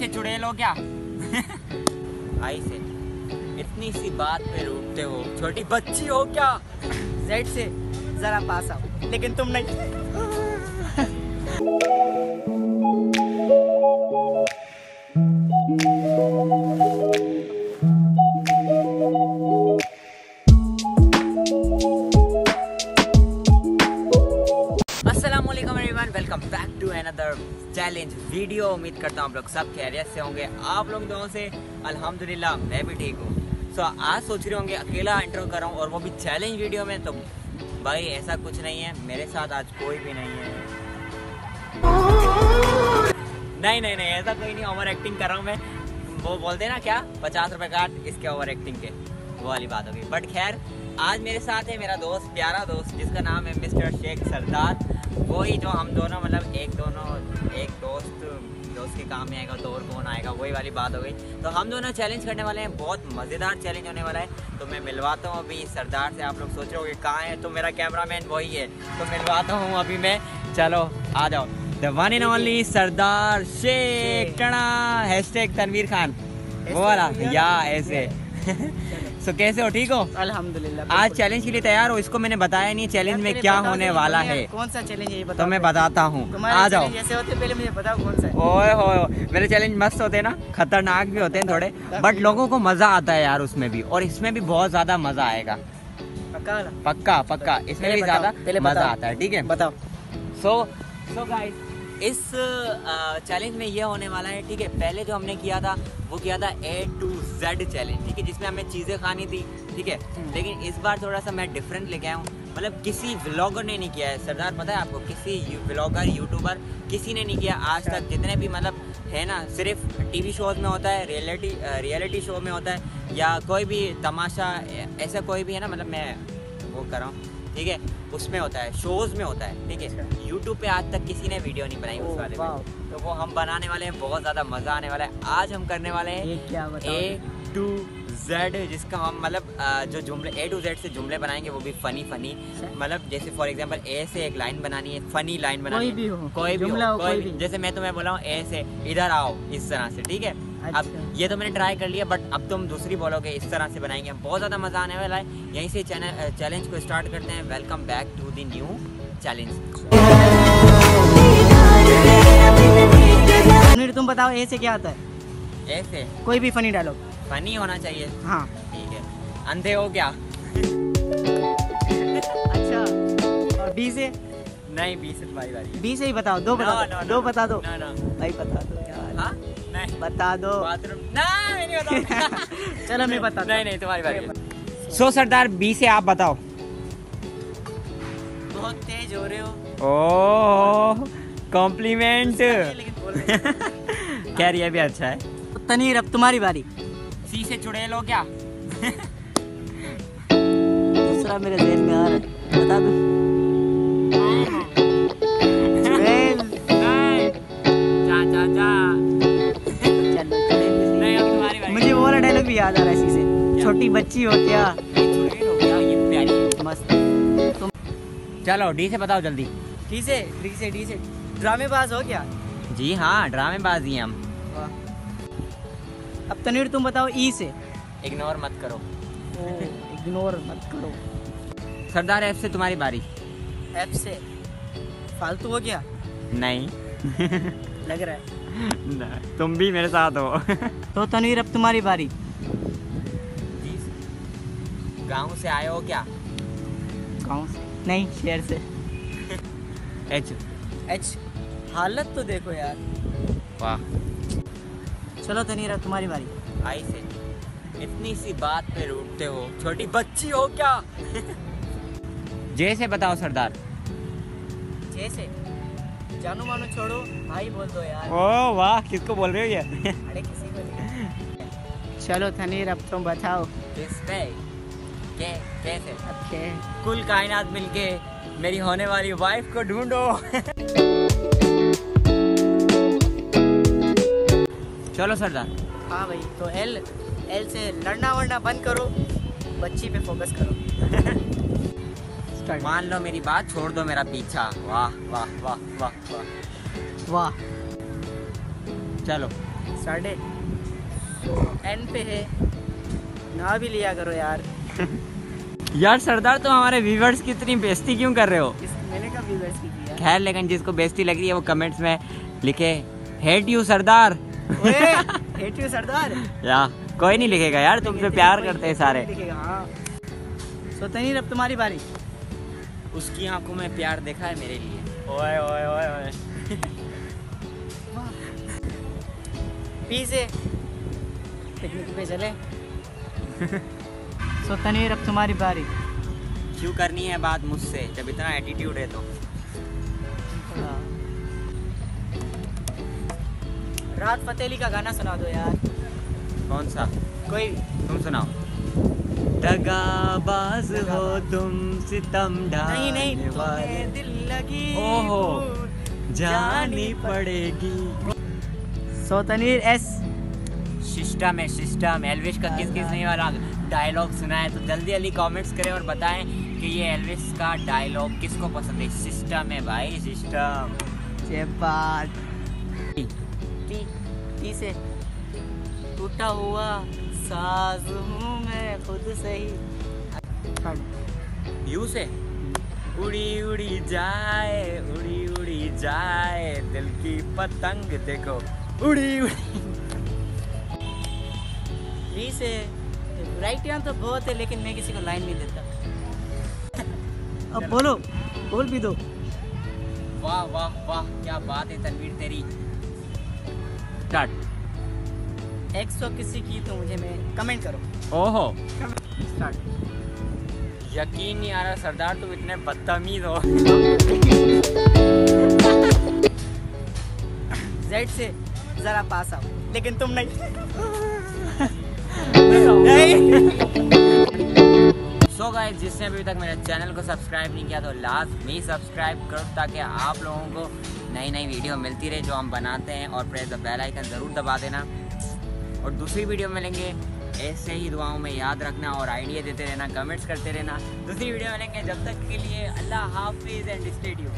से चुड़ैल हो क्या? आई से इतनी सी बात पे रूठते हो छोटी बच्ची हो क्या? जेड से जरा पास आओ लेकिन तुम नहीं। चैलेंज वीडियो उम्मीद करता हूँ आप लोग सब खैरियत से होंगे। आप लोग दोनों से, अल्हम्दुलिल्लाह, मैं भी ठीक हूँ। सो आज सोच रहे होंगे, अकेला इंटरव्यू कर रहा हूँ और वो भी चैलेंज वीडियो में तो भाई, ऐसा कुछ नहीं है। मेरे साथ आज कोई भी नहीं है। नहीं नहीं नहीं, ऐसा कोई नहीं ओवर एक्टिंग कर रहा हूँ मैं। वो बोलते ना, क्या? पचास रुपए काट इसके ओवर एक्टिंग के। वो वाली बात होगी बट खैर, आज मेरे साथ है मेरा दोस्त, प्यारा दोस्त, जिसका नाम है मिस्टर शेख सरदार। वही जो हम दोनों मतलब एक दोनों एक दोस्त दोस्त के काम में आएगा तो और कौन आएगा वही वाली बात हो गई। तो हम दोनों चैलेंज करने वाले हैं बहुत मज़ेदार चैलेंज होने वाला है। तो मैं मिलवाता हूँ अभी सरदार से आप लोग सोच रहे हो कि कहाँ है? तो मेरा कैमरामैन वही है। तो मिलवाता हूँ अभी मैं। चलो आ जाओ। The one and only Sardar Sheikh टना हैशटैग तनवीर खान। वो वाला या ऐसे। सो कैसे हो? ठीक हो? अल्हम्दुलिल्लाह आज चैलेंज के लिए तैयार हो इसको मैंने बताया नहीं चैलेंज में क्या होने वाला है। कौन सा चैलेंज है तो मैं बताता हूँ। आ जाओ। होते पहले मुझे बताओ कौन सा ओए मेरे चैलेंज मस्त होते हैं ना खतरनाक भी होते हैं थोड़े बट लोगों को मज़ा आता है यार उसमें भी और इसमें भी बहुत ज़्यादा मज़ा आएगा। पक्का पक्का पक्का। इसमें भी ज़्यादा मज़ा आता है ठीक है? बताओ। सो सो गाइस इस चैलेंज में ये होने वाला है ठीक है पहले जो हमने किया था वो किया था ए टू जेड चैलेंज ठीक है जिसमें हमें चीज़ें खानी थी ठीक है हम्म। लेकिन इस बार थोड़ा सा मैं डिफरेंट लेके आया हूँ मतलब किसी व्लॉगर ने नहीं किया है सरदार पता है आपको किसी व्लॉगर यूट्यूबर किसी ने नहीं किया आज तक जितने भी मतलब है ना सिर्फ़ टीवी शोज़ में होता है रियलिटी रियलिटी शो में होता है या कोई भी तमाशा ऐसा कोई भी है ना मतलब मैं वो कर रहा हूँ ठीक है? उसमें होता है शोज़ में होता है ठीक है? यूट्यूब पे आज तक किसी ने वीडियो नहीं बनाई उस वाले में तो वो हम बनाने वाले हैं बहुत ज़्यादा मज़ा आने वाला है। आज हम करने वाले हैं ए टू जेड जिसका हम मतलब जो जुमले ए टू जेड से जुमले बनाएँगे वो भी फनी फनी मतलब जैसे फॉर एग्जांपल ए से एक लाइन बनानी है फनी लाइन बनानी कोई है। भी हो, कोई भी हो कोई भी। जैसे मैं तुम्हें बोला हूँ ए से इधर आओ इस तरह से ठीक है? अब अच्छा। ये तो मैंने ट्राई कर लिया बट अब तुम दूसरी बोलोगे इस तरह से बनाएँगे। बहुत ज़्यादा मज़ा आने वाला है। यहीं से चैनल चैलेंज को स्टार्ट करते हैं। Welcome back to the new challenge तुम बताओ ए से क्या आता है? ए से? कोई भी फनी डायलॉग फनी होना चाहिए। हाँ। ठीक है। अंधे हो क्या? अच्छा। और बी से? नहीं बीस तुम्हारी बारी बी से ही बताओ। दो बता No, दो no, no, दो बता दो। No, no. भाई बता दो यार। हाँ? नहीं। बता दो। बाथरूम। नहीं चलो मैं बताता नहीं नहीं तुम्हारी बारी सो सरदार बी से आप बताओ। बहुत तेज हो रहे हो। ओह कॉम्प्लीमेंट लेकिन बोल खैर ये भी अच्छा है। तनीर अब तुम्हारी बारी। सी से चुड़ैल हो क्या? दूसरा मेरे जहन में आ रहा है। बता दो। भी याद आ रहा है इसी से। छोटी बच्ची हो क्या। मस्त। तुम चलो डी से बताओ जल्दी। डी से डी से डी से। ड्रामे बाज हो क्या? जी हाँ ड्रामेबाजी हैं हम। अब तनीर तुम बताओ ई से। इग्नोर मत करो। इग्नोर मत करो। सरदार एफ़ से तुम्हारी बारी। एफ़ से? फालतू हो क्या? नहीं। लग रहा है। तुम भी मेरे साथ हो। तो तनवीर अब तुम्हारी बारी। गाँव से आए हो क्या? गाँव से? नहीं शहर से। एच एच हालत तो देखो यार। वाह। चलो तनीर तुम्हारी बारी। आई से इतनी सी बात पे रूठते हो। छोटी बच्ची हो क्या? जे से बताओ सरदार। जैसे जानू मानो छोड़ो भाई बोल दो यार। ओ वाह किसको बोल रहे हो ये? अरे किसी को नहीं। चलो तनीर अब तुम बताओ। के कैसे? कुल कायनात मिलके मेरी होने वाली वाइफ को ढूंढो। चलो सरदार। हाँ भाई तो एल एल से लड़ना वड़ना बंद करो बच्ची पे फोकस करो। मान लो मेरी बात छोड़ दो मेरा पीछा। वाह वाह वाह वाह वाह। वाह। चलो। है एन पे है। ना भी लिया करो यार। यार सरदार तुम हमारे व्यूवर्स की इतनी बेइज्जती क्यों कर रहे हो? मैंने की खैर लेकिन जिसको बेइज्जती लग रही है वो कमेंट्स में लिखे hate you Sardar. Hate you Sardar. या कोई नहीं लिखेगा यार तुमसे प्यार करते हैं सारे। लिखेगा, हाँ। सो तनी अब तुम्हारी बारी। उसकी आँखों में प्यार देखा है मेरे लिए। ओए ओए ओए ओए। पी से पिकनिक पे चले। सो तनीर अब तुम्हारी बारी। क्यों करनी है बात मुझसे? जब इतना एटीट्यूड है तो। राहत फतेह अली का गाना सुना दो यार। कौन सा? कोई। तुम सुनाओ। दगाबाज हो तुम सितम नहीं नहीं। वाले। दिल लगी ओहो, जानी पड़ेगी। सो तनीर एस सिस्टम है सिस्टम एलविश का किस किस नहीं वाला डायलॉग सुना है तो जल्दी जल्दी कमेंट्स करें और बताएँ कि ये एलविश का डायलॉग किसको पसंद है। सिस्टम है भाई सिस्टम चेपाट टी टी से टूटा हुआ साज हूँ मैं खुद से ही। यू से? उड़ी उड़ी जाए उड़ी उड़ी जाए दिल की पतंग देखो। उड़ी उड़ी। से राइट यहाँ तो बहुत है लेकिन मैं किसी को लाइन नहीं देता। अब बोलो बोल भी दो। वाह वाह वाह क्या बात है तनवीर तेरी। स्टार्ट एक्स तो किसी की तो मुझे मैं कमेंट करो। ओहो। स्टार्ट यकीन नहीं आ रहा सरदार तुम इतने बदतमीज हो। जेड से जरा पास आओ लेकिन तुम नहीं। सो गाइस जिसने अभी तक मेरे चैनल को सब्सक्राइब नहीं किया तो लास्ट में सब्सक्राइब करो ताकि आप लोगों को नई नई वीडियो मिलती रहे जो हम बनाते हैं और प्रेस द बेल आइकन ज़रूर दबा देना। और दूसरी वीडियो मिलेंगे, ऐसे ही दुआओं में याद रखना और आइडिया देते रहना कमेंट्स करते रहना। दूसरी वीडियो मिलेंगे, जब तक के लिए अल्लाह हाफिज़ एंड स्टेडियो